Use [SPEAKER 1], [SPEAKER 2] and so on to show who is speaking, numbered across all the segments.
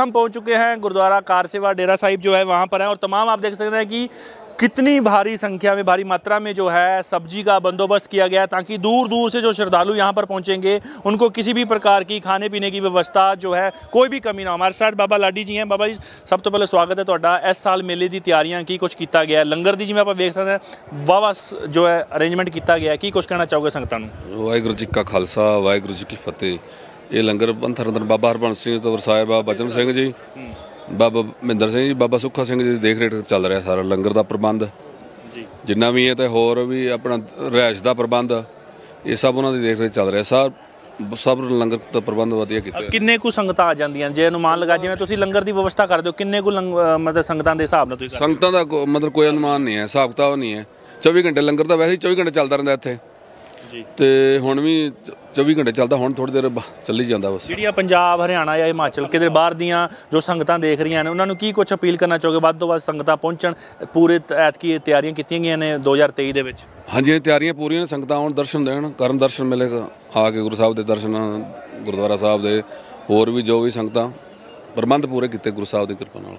[SPEAKER 1] हम पहुँच चुके हैं। गुरुद्वारा, कारसेवा, डेरा साहिब जो है वहाँ पर है और तमाम आप देख सकते हैं कि कितनी भारी संख्या में, भारी मात्रा में जो है सब्ज़ी का बंदोबस्त किया गया ताकि दूर दूर से जो श्रद्धालु यहाँ पर पहुँचेंगे, उनको किसी भी प्रकार की खाने पीने की व्यवस्था जो है कोई भी कमी ना हो। हमारे साथ बाबा लाडी जी हैं। बाबा जी, सब तो पहले स्वागत है थोड़ा तो इस साल मेले की तैयारियाँ की कुछ किया गया लंगर की जिम्मे आप देख सकते हैं। वाह जो है अरेंजमेंट किया गया की कुछ कहना चाहोगे संगतान
[SPEAKER 2] वाहगुरु जी का खालसा, वाहगुरू जी की फतेह। ਇਹ ਲੰਗਰ ਪੰਥ ਰਤਨ ਬਾਬਾ ਹਰਬੰਸ ਸਿੰਘ ਤੋਂ ਵਰਸਾਏ ਬਾਬਾ ਬਚਨ ਸਿੰਘ ਜੀ ਬਾਬਾ ਮਹਿੰਦਰ ਸਿੰਘ ਜੀ ਬਾਬਾ ਸੁੱਖਾ ਸਿੰਘ ਜੀ ਦੀ ਦੇਖ ਰੇਖ ਚੱਲ ਰਿਹਾ ਸਾਰਾ ਲੰਗਰ ਦਾ ਪ੍ਰਬੰਧ।
[SPEAKER 1] ਜੀ।
[SPEAKER 2] ਜਿੰਨਾ ਵੀ ਹੈ ਤੇ ਹੋਰ ਵੀ ਆਪਣਾ ਰਿਹਾਇਸ਼ ਦਾ ਪ੍ਰਬੰਧ ਇਹ ਸਭ ਉਹਨਾਂ ਦੀ ਦੇਖ ਰੇਖ ਚੱਲ ਰਿਹਾ। ਸਭ ਸਭ ਲੰਗਰ ਦਾ ਪ੍ਰਬੰਧ ਵਧੀਆ ਕੀਤਾ।
[SPEAKER 1] ਕਿੰਨੇ ਕੁ ਸੰਗਤਾਂ ਆ ਜਾਂਦੀਆਂ? ਜੇ ਅਨੁਮਾਨ ਲਗਾ ਜਿਵੇਂ ਤੁਸੀਂ ਲੰਗਰ ਦੀ ਵਿਵਸਥਾ ਕਰਦੇ ਹੋ ਕਿੰਨੇ ਕੁ ਮਤਲਬ ਸੰਗਤਾਂ ਦੇ ਹਿਸਾਬ ਨਾਲ ਤੁਸੀਂ
[SPEAKER 2] ਸੰਗਤਾਂ ਦਾ ਮਤਲਬ ਕੋਈ ਅਨੁਮਾਨ ਨਹੀਂ ਹੈ ਹਿਸਾਬ ਕਿਤਾਬ ਨਹੀਂ ਹੈ। 24 ਘੰਟੇ ਲੰਗਰ ਤਾਂ ਵੈਸੇ ਹੀ 24 ਘੰਟੇ ਚੱਲਦਾ ਰਹਿੰਦਾ ਇੱਥੇ। ਤੇ ਹੁਣ ਵੀ 24 ਘੰਟੇ ਚੱਲਦਾ ਹੁਣ ਥੋੜੀ ਦੇਰ ਚੱਲੀ ਜਾਂਦਾ ਬਸ।
[SPEAKER 1] ਜਿਹੜੀਆਂ ਪੰਜਾਬ ਹਰਿਆਣਾ ਜਾਂ ਹਿਮਾਚਲ ਕਿਤੇ ਬਾਹਰ ਦੀਆਂ ਜੋ ਸੰਗਤਾਂ ਦੇਖ ਰਹੀਆਂ ਨੇ ਉਹਨਾਂ ਨੂੰ ਕੀ ਕੁਝ ਅਪੀਲ ਕਰਨਾ ਚਾਹੋਗੇ? ਵੱਧ ਤੋਂ ਵੱਧ ਸੰਗਤਾਂ ਪਹੁੰਚਣ ਪੂਰੇ ਐਤਕੀ ਤਿਆਰੀਆਂ ਕੀਤੀਆਂ ਗਈਆਂ ਨੇ 2023 ਦੇ ਵਿੱਚ।
[SPEAKER 2] ਹਾਂਜੀ ਤਿਆਰੀਆਂ ਪੂਰੀਆਂ ਨੇ ਸੰਗਤਾਂ ਆਉਣ ਦਰਸ਼ਨ ਦੇਣ ਕਰਨ ਦਰਸ਼ਨ ਮਿਲੇਗਾ ਆ ਕੇ ਗੁਰੂ ਸਾਹਿਬ ਦੇ ਦਰਸ਼ਨ ਗੁਰਦੁਆਰਾ ਸਾਹਿਬ ਦੇ ਹੋਰ ਵੀ ਜੋ ਵੀ ਸੰਗਤਾਂ ਪ੍ਰਬੰਧ ਪੂਰੇ ਕੀਤੇ ਗੁਰੂ ਸਾਹਿਬ ਦੀ ਕਿਰਪਾ ਨਾਲ।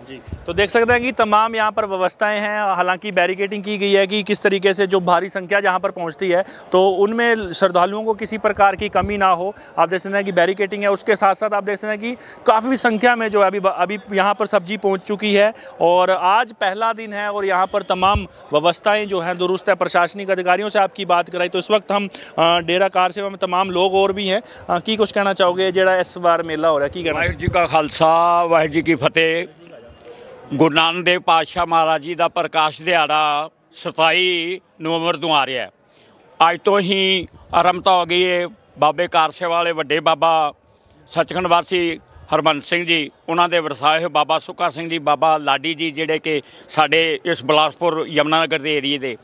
[SPEAKER 1] जी। तो देख सकते हैं कि तमाम यहाँ पर व्यवस्थाएँ हैं। हालाँकि बैरिकेटिंग की गई है कि किस तरीके से जो भारी संख्या जहाँ पर पहुँचती है तो उनमें श्रद्धालुओं को किसी प्रकार की कमी ना हो। आप देख सकते हैं कि बैरिकेटिंग है उसके साथ साथ आप देख सकते हैं कि काफ़ी संख्या में जो है अभी अभी यहाँ पर सब्ज़ी पहुँच चुकी है और आज पहला दिन है और यहाँ पर तमाम व्यवस्थाएँ जो हैं दुरुस्त है। प्रशासनिक अधिकारियों से आपकी बात कराई तो इस वक्त हम डेरा कार सेवा में तमाम लोग और भी हैं। कि कुछ कहना चाहोगे? जरा इस बार मेला हो रहा है कि कहना
[SPEAKER 3] जी का खालसा वाहिर जी की फतेह। ਗੁਰੂ ਨਾਨਕ ਦੇਵ ਪਾਤਸ਼ਾਹ ਮਹਾਰਾਜ ਜੀ ਦਾ ਪ੍ਰਕਾਸ਼ ਦਿਹਾੜਾ 27 ਨਵੰਬਰ ਤੋਂ ਆ ਰਿਹਾ ਹੈ। ਅੱਜ ਤੋਂ ਹੀ ਆਰੰਭਤਾ ਹੋ ਗਈ ਹੈ ਬਾਬੇ ਕਾਰ ਸੇਵਾ ਵਾਲੇ ਵੱਡੇ ਬਾਬਾ ਸੱਚਖੰਡ ਵਾਸੀ ਹਰਬੰਸ ਸਿੰਘ ਜੀ, ਉਹਨਾਂ ਦੇ ਵਰਸਾਏ ਹੋਏ ਬਾਬਾ ਸੁੱਕਾ ਸਿੰਘ ਜੀ, ਬਾਬਾ ਲਾਡੀ ਜੀ ਜਿਹੜੇ ਕਿ ਸਾਡੇ ਇਸ ਬਲਾਸਪੁਰ ਯਮਨਾਨਗਰ ਦੇ ਏਰੀਏ ਦੇ।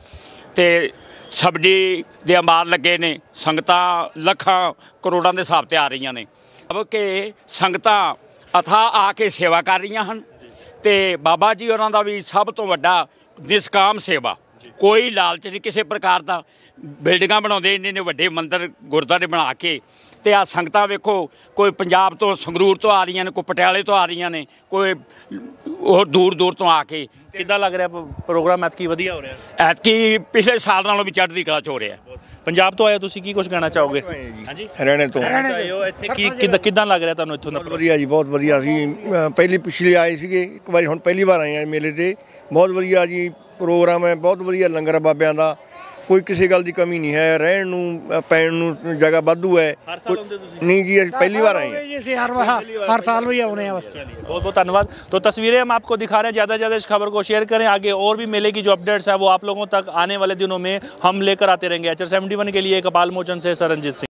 [SPEAKER 3] ਤੇ ਸਬਜੀ ਦੇ ਅੰਬਾਰ ਲੱਗੇ ਨੇ, ਸੰਗਤਾਂ ਲੱਖਾਂ ਕਰੋੜਾਂ ਦੇ ਹਿਸਾਬ ਤੇ ਆ ਰਹੀਆਂ ਨੇ। ਅਬ ਕਿ ਸੰਗਤਾਂ ਅਥਾ ਆ ਕੇ ਸੇਵਾ ਕਰ ਰਹੀਆਂ ਹਨ। ਤੇ ਬਾਬਾ ਜੀ ਉਹਨਾਂ ਦਾ ਵੀ ਸਭ ਤੋਂ ਵੱਡਾ ਨਿਸਕਾਮ ਸੇਵਾ। ਕੋਈ ਲਾਲਚ ਨਹੀਂ ਕਿਸੇ ਪ੍ਰਕਾਰ ਦਾ। ਬਿਲਡਿੰਗਾਂ ਬਣਾਉਂਦੇ ਇੰਨੇ ਨੇ ਵੱਡੇ ਮੰਦਿਰ ਗੁਰਦੁਆਰੇ ਬਣਾ ਕੇ ਤੇ ਆ ਸੰਗਤਾਂ ਵੇਖੋ ਕੋਈ ਪੰਜਾਬ ਤੋਂ ਸੰਗਰੂਰ ਤੋਂ ਆ ਰਹੀਆਂ ਨੇ ਕੋਈ ਪਟਿਆਲੇ ਤੋਂ ਆ ਰਹੀਆਂ ਨੇ ਕੋਈ ਉਹ ਦੂਰ ਦੂਰ ਤੋਂ ਆ ਕੇ।
[SPEAKER 1] ਕਿੱਦਾਂ ਲੱਗ ਰਿਹਾ ਪ੍ਰੋਗਰਾਮ? ਐਤਕੀ ਵਧੀਆ ਹੋ ਰਿਹਾ।
[SPEAKER 3] ਐਤਕੀ ਪਿਛਲੇ ਸਾਲ ਨਾਲੋਂ ਵੀ ਚੜ੍ਹਦੀ ਕਲਾ ਚ ਹੋ ਰਿਹਾ।
[SPEAKER 1] ਪੰਜਾਬ ਤੋਂ ਆਏ ਹੋ ਤੁਸੀਂ ਕੀ ਕੁਝ ਕਹਿਣਾ ਚਾਹੋਗੇ? ਹਾਂਜੀ?
[SPEAKER 4] ਹਰਿਆਣੇ ਤੋਂ।
[SPEAKER 1] ਆਏ ਹੋ ਇੱਥੇ ਕੀ ਕਿੱਦਾਂ ਕਿੱਦਾਂ ਲੱਗ ਰਿਹਾ ਤੁਹਾਨੂੰ ਇੱਥੋਂ ਦਾ
[SPEAKER 4] ਬਹੁਤ ਵਧੀਆ ਜੀ ਬਹੁਤ ਵਧੀਆ ਅਸੀਂ ਪਹਿਲੀ ਪਿਛਲੀ ਆਏ ਸੀਗੇ ਇੱਕ ਵਾਰੀ ਹੁਣ ਪਹਿਲੀ ਵਾਰ ਆਏ ਆ ਮੇਲੇ ਤੇ। ਬਹੁਤ ਵਧੀਆ ਜੀ ਪ੍ਰੋਗਰਾਮ ਹੈ ਬਹੁਤ ਵਧੀਆ ਲੰਗਰ ਬਾਬਿਆਂ ਦਾ। ਕੋਈ ਕਿਸੇ ਗੱਲ ਦੀ ਕਮੀ ਨਹੀਂ ਹੈ ਰਹਿਣ ਨੂੰ ਅ, ਪੈਣ ਨੂੰ ਜਗ੍ਹਾ ਵਾਧੂ ਹੈ
[SPEAKER 1] ਹਰ ਸਾਲ ਆਉਂਦੇ ਤੁਸੀਂ
[SPEAKER 4] ਨਹੀਂ ਜੀ ਅਸੀਂ ਪਹਿਲੀ ਵਾਰ ਆਏ ਹਾਂ
[SPEAKER 5] जी ਅਸੀਂ ਹਰ ਵਾਰ ਹਰ ਸਾਲ ਵੀ ਆਉਨੇ ਆ ਬਸ
[SPEAKER 1] बहुत बहुत धन्यवाद तो तस्वीरें हम आपको दिखा रहे हैं ज़्यादा से ज़्यादा इस खबर को शेयर करें आगे और भी मेले की जो अपडेट्स है वो आप लोगों तक आने वाले दिनों में हम लेकर आते रहेंगे एच के लिए कपाल मोचन से सरनजीत सिंह